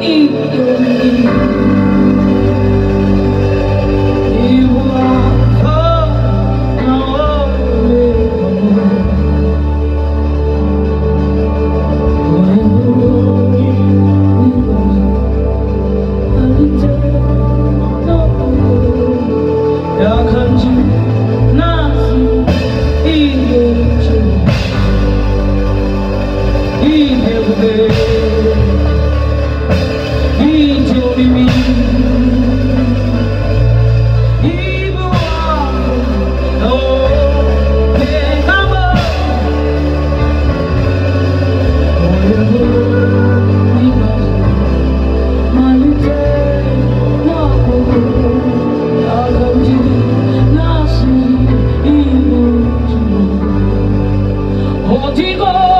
Mm. 어디가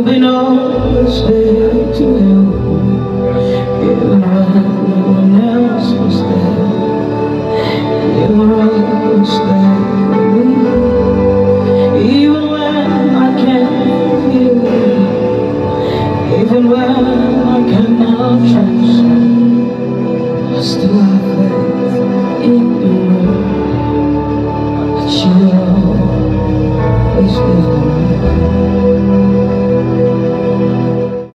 There'll be no mistake to him Even when no one else was there You were always there for me Even when I can't feel you Even when I cannot trust I still have faith in you. You always me.